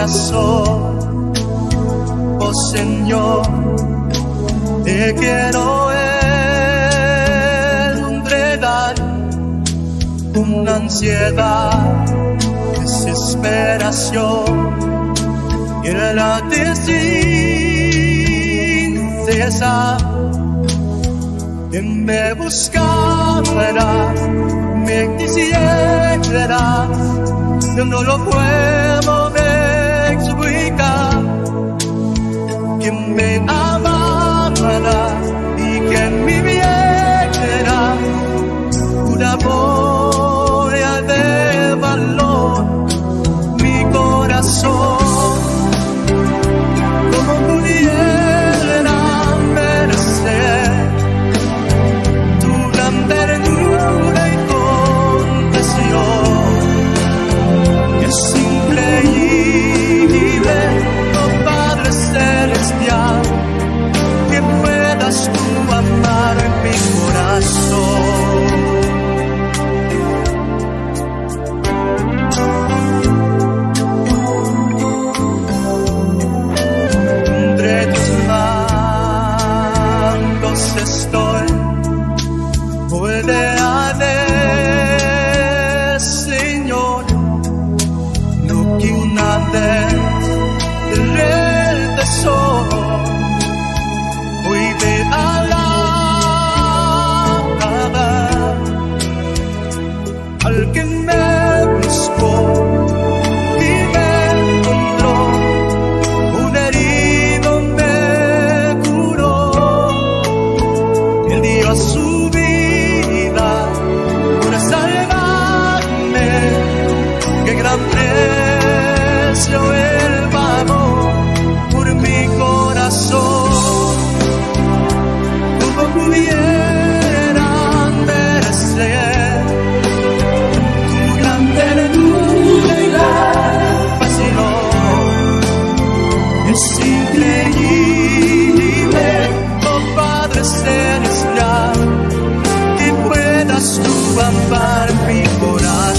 corazón. Oh Señor, te quiero enredar una ansiedad, desesperación y el latir sin cesar. Que me buscarás, me quisieras, yo no lo puedo Amen. Amen. vale, Señor, lo que una vez regresó. Hoy te alaba al que yo el pago por mi corazón. Como pudiera merecer tu gran ternura y la pasión. Es increíble, oh Padre celestial, que puedas tú amar mi corazón.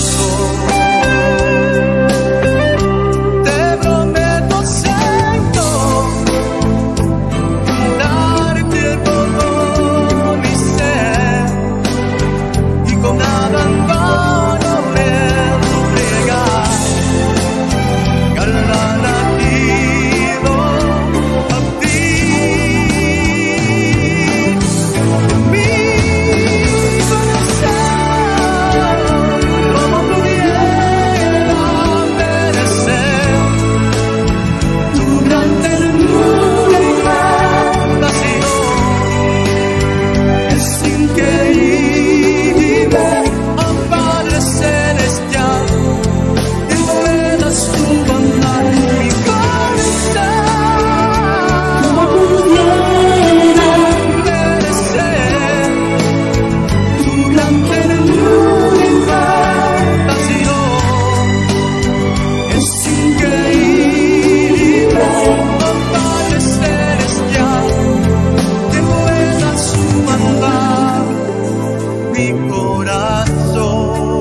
corazón.